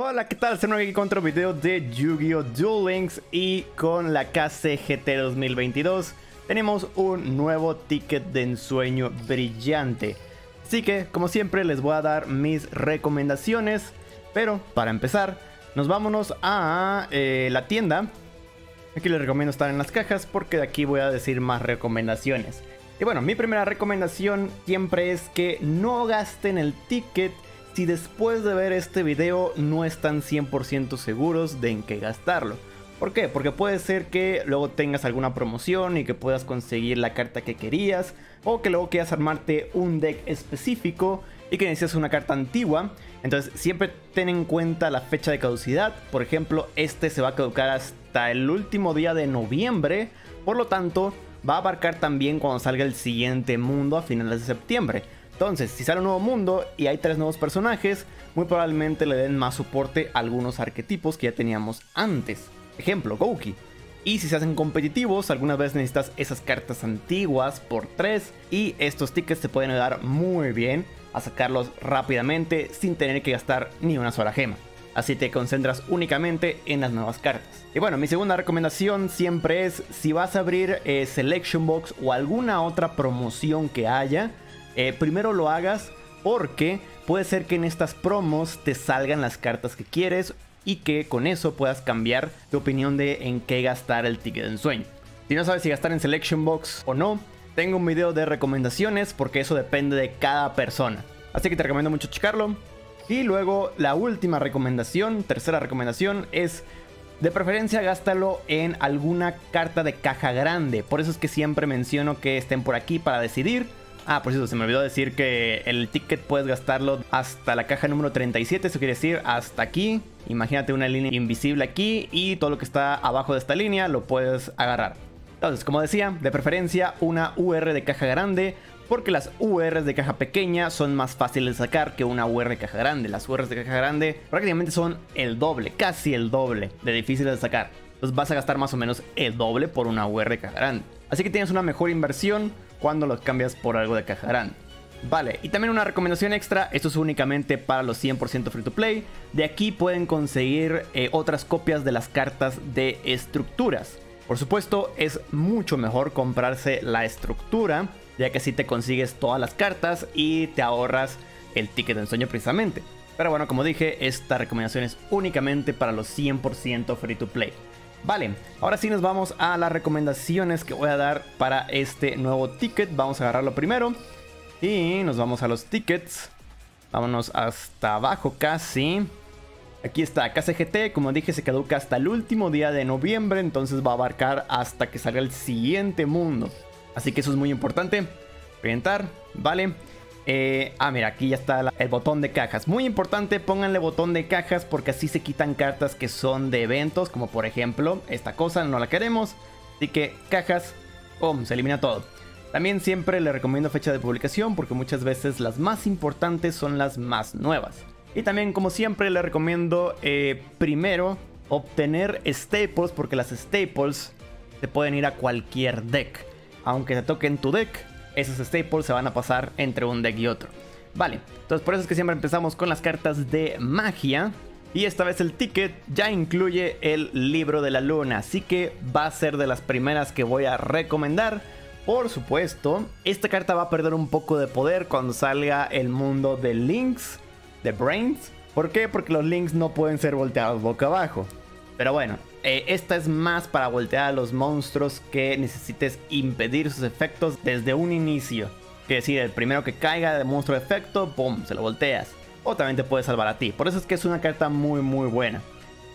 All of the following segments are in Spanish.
Hola, ¿qué tal? Estamos aquí con otro video de Yu-Gi-Oh! Duel Links y con la KCGT 2022 tenemos un nuevo ticket de ensueño brillante. Así que, como siempre, les voy a dar mis recomendaciones, pero para empezar, nos vámonos a eh, la tienda. Aquí les recomiendo estar en las cajas porque de aquí voy a decir más recomendaciones. Y bueno, mi primera recomendación siempre es que no gasten el ticket si después de ver este video no están 100% seguros de en qué gastarlo. ¿Por qué? Porque puede ser que luego tengas alguna promoción y que puedas conseguir la carta que querías, o que luego quieras armarte un deck específico y que necesitas una carta antigua. Entonces siempre ten en cuenta la fecha de caducidad. Por ejemplo, este se va a caducar hasta el último día de noviembre. Por lo tanto, va a abarcar también cuando salga el siguiente mundo a finales de septiembre. Entonces, si sale un nuevo mundo y hay tres nuevos personajes, muy probablemente le den más soporte a algunos arquetipos que ya teníamos antes. Ejemplo, Gouki. Y si se hacen competitivos, algunas veces necesitas esas cartas antiguas por 3 y estos tickets te pueden ayudar muy bien a sacarlos rápidamente sin tener que gastar ni una sola gema. Así te concentras únicamente en las nuevas cartas. Y bueno, mi segunda recomendación siempre es si vas a abrir eh, Selection Box o alguna otra promoción que haya, eh, primero lo hagas porque puede ser que en estas promos te salgan las cartas que quieres y que con eso puedas cambiar tu opinión de en qué gastar el ticket de ensueño. Si no sabes si gastar en Selection Box o no, tengo un video de recomendaciones porque eso depende de cada persona. Así que te recomiendo mucho checarlo. Y luego la última recomendación, tercera recomendación, es de preferencia gástalo en alguna carta de caja grande. Por eso es que siempre menciono que estén por aquí para decidir. Ah, por cierto, se me olvidó decir que el ticket puedes gastarlo hasta la caja número 37, eso quiere decir hasta aquí. Imagínate una línea invisible aquí y todo lo que está abajo de esta línea lo puedes agarrar. Entonces, como decía, de preferencia una UR de caja grande, porque las URs de caja pequeña son más fáciles de sacar que una UR de caja grande. Las URs de caja grande prácticamente son el doble, casi el doble de difíciles de sacar. Entonces vas a gastar más o menos el doble por una UR de caja grande. Así que tienes una mejor inversión cuando los cambias por algo de caja grande. Vale, y también una recomendación extra, esto es únicamente para los 100% free to play. De aquí pueden conseguir eh, otras copias de las cartas de estructuras. Por supuesto, es mucho mejor comprarse la estructura, ya que así te consigues todas las cartas y te ahorras el ticket de ensueño precisamente. Pero bueno, como dije, esta recomendación es únicamente para los 100% free to play. Vale, ahora sí nos vamos a las recomendaciones que voy a dar para este nuevo ticket. Vamos a agarrarlo primero. Y nos vamos a los tickets. Vámonos hasta abajo casi. Aquí está, KCGT, como dije, se caduca hasta el último día de noviembre, entonces va a abarcar hasta que salga el siguiente mundo. Así que eso es muy importante. Orientar, vale. Eh, ah, mira, aquí ya está el botón de cajas. Muy importante, pónganle botón de cajas porque así se quitan cartas que son de eventos, como por ejemplo esta cosa, no la queremos. Así que cajas, ¡pum! Se elimina todo. También siempre le recomiendo fecha de publicación porque muchas veces las más importantes son las más nuevas. Y también como siempre le recomiendo eh, primero obtener staples porque las staples te pueden ir a cualquier deck. Aunque te toque en tu deck, esos staples se van a pasar entre un deck y otro. Vale, entonces por eso es que siempre empezamos con las cartas de magia. Y esta vez el ticket ya incluye el libro de la luna, así que va a ser de las primeras que voy a recomendar. Por supuesto, esta carta va a perder un poco de poder cuando salga el mundo de Links, de Brains. ¿Por qué? Porque los Links no pueden ser volteados boca abajo. Pero bueno, eh, esta es más para voltear a los monstruos que necesites impedir sus efectos desde un inicio. Que decir, el primero que caiga de monstruo de efecto, ¡pum! Se lo volteas. O también te puede salvar a ti. Por eso es que es una carta muy muy buena.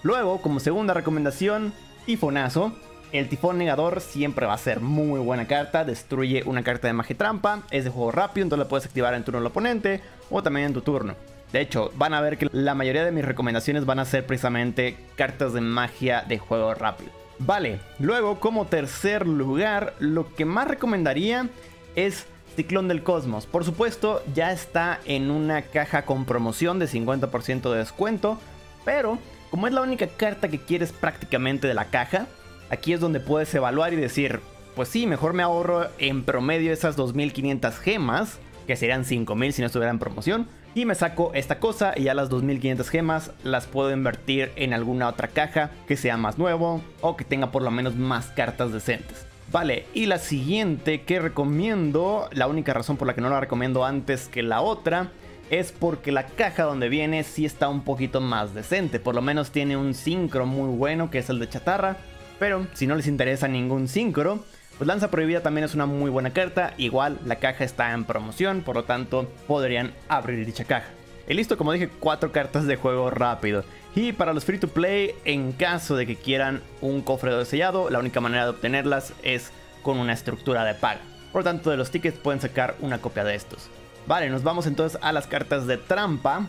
Luego, como segunda recomendación, Tifonazo. El tifón negador siempre va a ser muy buena carta. Destruye una carta de magia trampa. Es de juego rápido, entonces la puedes activar en turno del oponente o también en tu turno. De hecho, van a ver que la mayoría de mis recomendaciones van a ser precisamente cartas de magia de juego rápido. Vale, luego como tercer lugar, lo que más recomendaría es Ciclón del Cosmos. Por supuesto, ya está en una caja con promoción de 50% de descuento, pero como es la única carta que quieres prácticamente de la caja, aquí es donde puedes evaluar y decir, pues sí, mejor me ahorro en promedio esas 2500 gemas que serían 5000 si no estuviera en promoción. Y me saco esta cosa y a las 2500 gemas las puedo invertir en alguna otra caja que sea más nuevo o que tenga por lo menos más cartas decentes. Vale, y la siguiente que recomiendo, la única razón por la que no la recomiendo antes que la otra, es porque la caja donde viene sí está un poquito más decente. Por lo menos tiene un sincro muy bueno que es el de chatarra. Pero si no les interesa ningún sincro, pues Lanza Prohibida también es una muy buena carta. Igual la caja está en promoción, por lo tanto podrían abrir dicha caja. Y listo, como dije, cuatro cartas de juego rápido. Y para los free to play, en caso de que quieran un cofre de sellado, la única manera de obtenerlas es con una estructura de paga. Por lo tanto, de los tickets pueden sacar una copia de estos. Vale, nos vamos entonces a las cartas de trampa.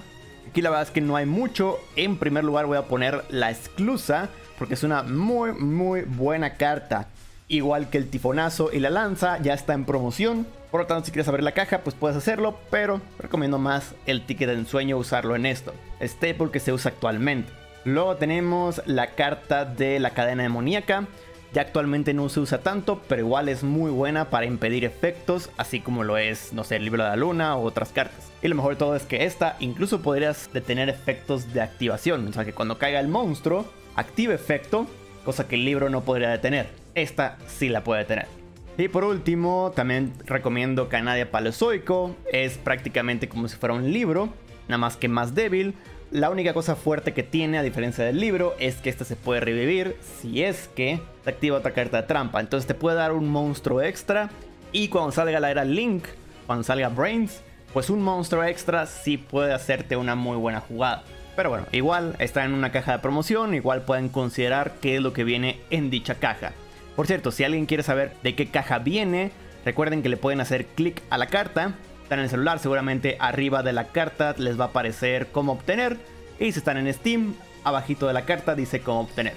Aquí la verdad es que no hay mucho. En primer lugar voy a poner la exclusa, porque es una muy, muy buena carta. Igual que el tifonazo y la lanza, ya está en promoción. Por lo tanto, si quieres abrir la caja, pues puedes hacerlo, pero recomiendo más el ticket de ensueño usarlo en esto. Staple que se usa actualmente. Luego tenemos la carta de la cadena demoníaca. Ya actualmente no se usa tanto, pero igual es muy buena para impedir efectos, así como lo es, no sé, el libro de la luna u otras cartas. Y lo mejor de todo es que esta incluso podrías detener efectos de activación, o sea que cuando caiga el monstruo, active efecto, cosa que el libro no podría detener. Esta sí la puede detener. Y por último, también recomiendo Canadia Paleozoico, es prácticamente como si fuera un libro, nada más que más débil, la única cosa fuerte que tiene, a diferencia del libro, es que este se puede revivir si es que te activa otra carta de trampa. Entonces te puede dar un monstruo extra. Y cuando salga la era Link, cuando salga Brains, pues un monstruo extra sí puede hacerte una muy buena jugada. Pero bueno, igual está en una caja de promoción, igual pueden considerar qué es lo que viene en dicha caja. Por cierto, si alguien quiere saber de qué caja viene, recuerden que le pueden hacer clic a la carta están en el celular, seguramente arriba de la carta les va a aparecer cómo obtener. Y si están en Steam, abajito de la carta dice cómo obtener.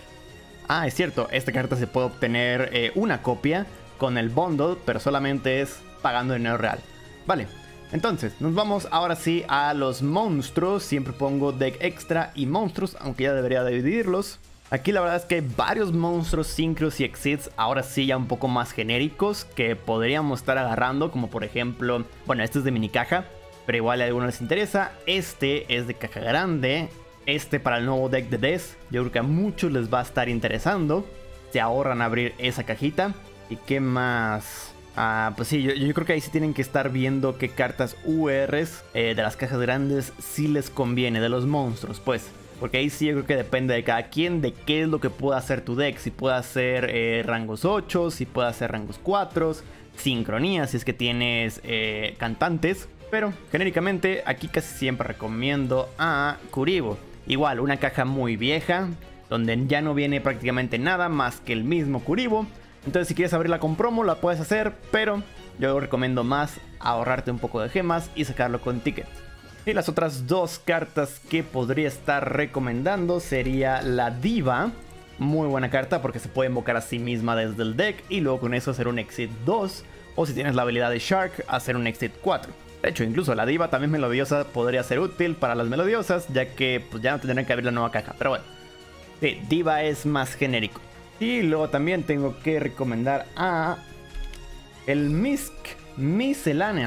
Ah, es cierto, esta carta se puede obtener eh, una copia con el bundle, pero solamente es pagando dinero real. Vale, entonces nos vamos ahora sí a los monstruos. Siempre pongo deck extra y monstruos, aunque ya debería dividirlos. Aquí la verdad es que hay varios monstruos Synchros y Exits, ahora sí ya un poco más genéricos, que podríamos estar agarrando, como por ejemplo, bueno, este es de mini caja, pero igual a algunos les interesa. Este es de caja grande, este para el nuevo deck de Death, yo creo que a muchos les va a estar interesando. Se ahorran abrir esa cajita. ¿Y qué más? Ah, pues sí, yo, creo que ahí sí tienen que estar viendo qué cartas URs eh, de las cajas grandes sí les conviene, de los monstruos, pues. Porque ahí sí yo creo que depende de cada quien, de qué es lo que pueda hacer tu deck. Si puede hacer eh, rangos 8, si puede hacer rangos 4, sincronía, si es que tienes eh, cantantes. Pero genéricamente aquí casi siempre recomiendo a Kuribo. Igual, una caja muy vieja, donde ya no viene prácticamente nada más que el mismo Kuribo. Entonces si quieres abrirla con promo la puedes hacer, pero yo recomiendo más ahorrarte un poco de gemas y sacarlo con tickets. Y las otras dos cartas que podría estar recomendando sería la Diva. Muy buena carta porque se puede invocar a sí misma desde el deck y luego con eso hacer un Exit 2. O si tienes la habilidad de Shark, hacer un Exit 4. De hecho, incluso la diva también melodiosa podría ser útil para las melodiosas, ya que pues, ya no tendrán que abrir la nueva caja. Pero bueno, sí, diva es más genérico. Y luego también tengo que recomendar a el Misk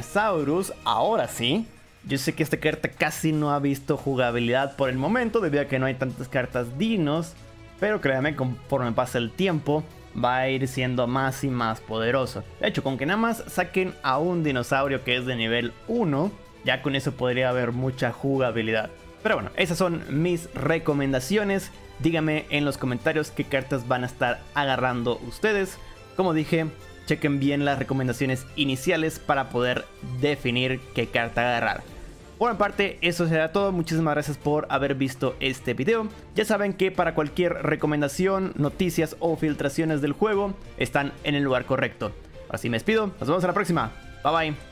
Saurus. Ahora sí, yo sé que esta carta casi no ha visto jugabilidad por el momento, debido a que no hay tantas cartas dinos. Pero créanme, conforme pasa el tiempo, va a ir siendo más y más poderoso. De hecho, con que nada más saquen a un dinosaurio que es de nivel 1, ya con eso podría haber mucha jugabilidad. Pero bueno, esas son mis recomendaciones. Díganme en los comentarios qué cartas van a estar agarrando ustedes. Como dije, chequen bien las recomendaciones iniciales para poder definir qué carta agarrar. Por mi parte, eso será todo. Muchísimas gracias por haber visto este video. Ya saben que para cualquier recomendación, noticias o filtraciones del juego, están en el lugar correcto. Así me despido. Nos vemos en la próxima. Bye bye.